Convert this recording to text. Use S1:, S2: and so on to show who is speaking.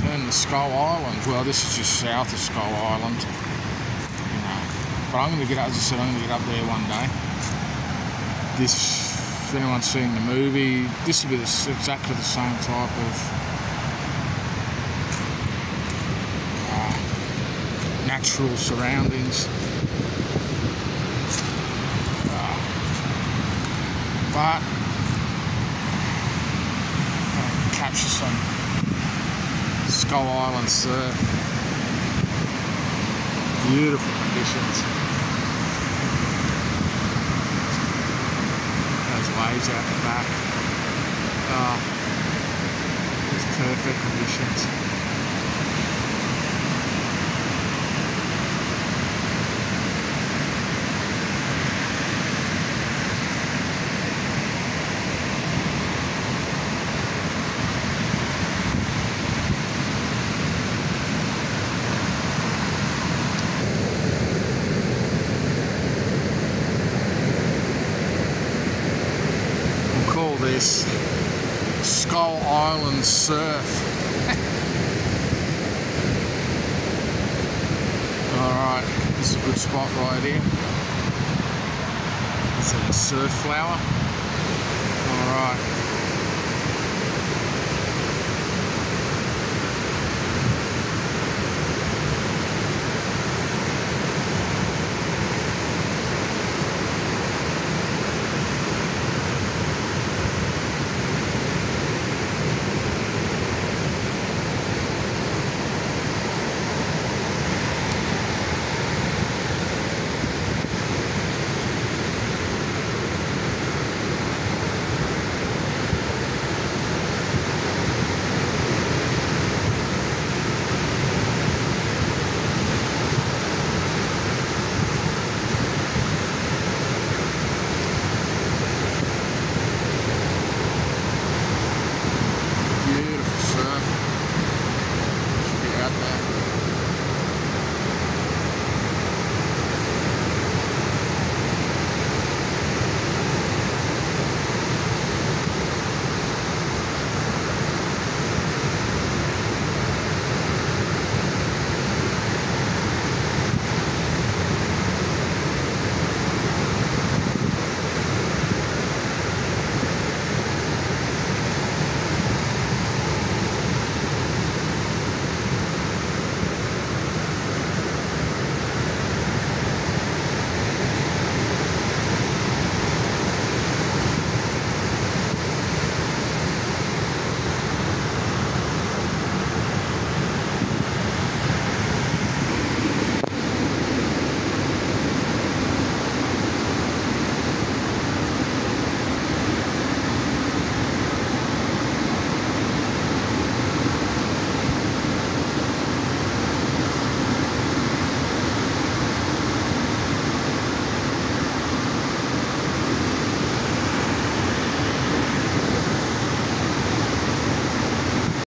S1: turn to Skull Island. Well, this is just south of Skull Island. You know, but I'm going to get up, as I said, I'm going to get up there one day. This, if anyone's seen the movie, this will be the, exactly the same type of uh, natural surroundings. Uh, but uh, capture some Skull Island surf. Beautiful conditions. Those waves out the back. Ah, oh, it's perfect conditions. We'll call this Skull Island Surf. Alright, this is a good spot right here. It's a surf flower. Alright.